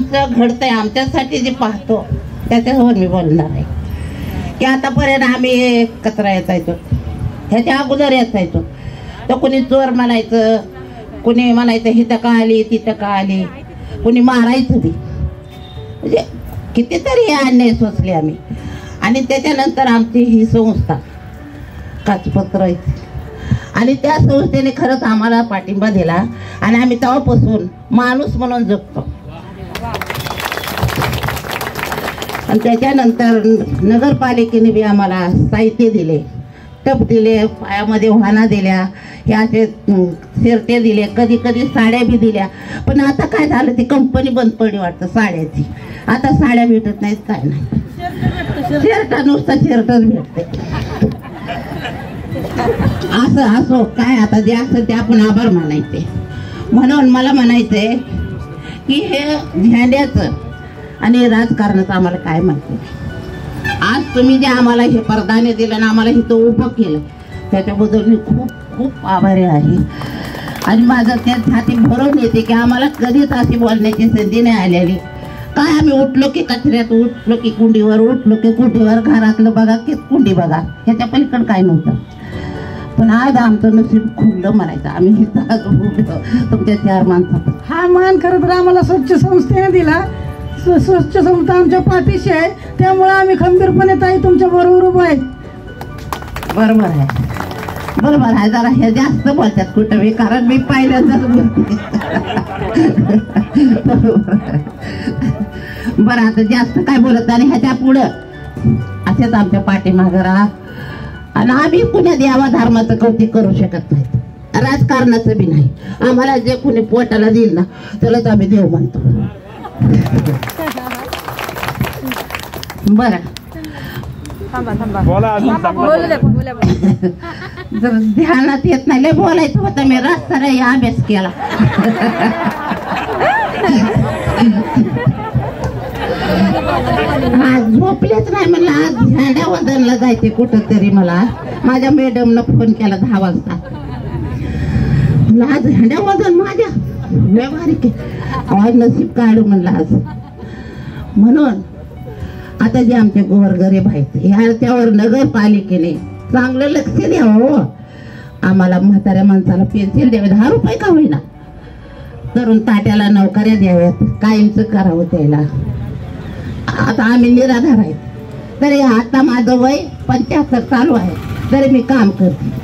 आमचं घडतंय आमच्यासाठी जे पाहतो त्याच्यावर मी बोलणार आहे. की आतापर्यंत आम्ही कचरा येतायचो ह्याच्या अगोदर येतायचो तर कुणी चोर म्हणायचं कुणी म्हणायचं हिथं का आली तिथं का आली? कुणी मारायचं ती म्हणजे कितीतरी हे अन्याय सोचले आम्ही. आणि त्याच्यानंतर आमची ही संस्था काचपत्र आणि त्या संस्थेने खरंच आम्हाला पाठिंबा दिला. आणि आम्ही तेव्हापासून माणूस म्हणून जगतो. आणि त्याच्यानंतर नगरपालिकेने बी आम्हाला साहित्य दिले टप दिले पायामध्ये वाहना दिल्या हे असे अं, दिले कधी कधी साड्या बी दिल्या. पण आता काय झालं ती कंपनी बंद पडली वाटतं साड्याची. आता साड्या भेटत नाहीत काय नाही. शर्ट नुसतं शर्टच भेटते. असं असो काय आता जे असं ते आपण आभार मानायचे. म्हणून मला म्हणायचंय की हे झेंड्याचं आणि राजकारणाचं आम्हाला काय माहिती आज तुम्ही जे आम्हाला हे परदाने दिलं आणि आम्हाला इथं उभं केलं त्याच्याबद्दल मी खूप खूप आभारी आहे. आणि माझं त्या छाती भरून येते की आम्हाला कधीच अशी बोलण्याची संधी नाही आलेली. काय आम्ही उठलो की कचऱ्यात उठलो की कुंडीवर उठलो की कुंडीवर घरातलं बघा की कुंडी बघा ह्याच्या पलीकडं काय नव्हतं. पण आज आमचं नशीब खुललं म्हणायचं आम्ही तुमच्या चार माणसात हा मान खरं तर आम्हाला स्वच्छ संस्थेने दिला. स्वच्छ संस्था आमच्या पाठीशी आहे. त्यामुळे आम्ही खंबीरपणे ताई तुमच्या बरोबर उभं आहे. बरोबर आहे. बरोबर आहे. जरा हे जास्त बोलतात कुठं मी कारण मी पहिल्यांदाच बोलते. बरं आता जास्त काय बोलत आणि ह्याच्या पुढं असेच आमच्या पाठीमागं राहा. आणि आम्ही कुण्या देवा धर्माचं कौतिक करू शकत नाही. राजकारणाचं बी नाही. आम्हाला जे कुणी पोटाला देईल ना त्यालाच आम्ही देव म्हणतो. बरं. बोला. जर ध्यानात येत नाही लय बोलायचं होतं मी. रस्ता या अभ्यास केला. आज झोपलेच नाही म्हणलं आज झेंड्या वदनला जायचे कुठं तरी मला. माझ्या मॅडमनं फोन केला दहा वाजता. म्हणलं आज झेंड्या वदन माझ्या. व्यवहारिक आहे. आज नसीब काढू म्हणलं आज. म्हणून आता जे आमचे गोरगरीब आहेत ह्या त्यावर नगरपालिकेने चांगलं लक्ष द्यावं हो. आम्हाला म्हाताऱ्या माणसाला पेन्सिल द्यावे. दहा रुपये का होईना? तरुण ताट्याला नोकऱ्या द्याव्यात. कायमचं करावं त्याला. आता आम्ही निराधार आहेत. तरी आता माझं वय पंच्याहत्तर चालू आहे. तरी मी काम करते.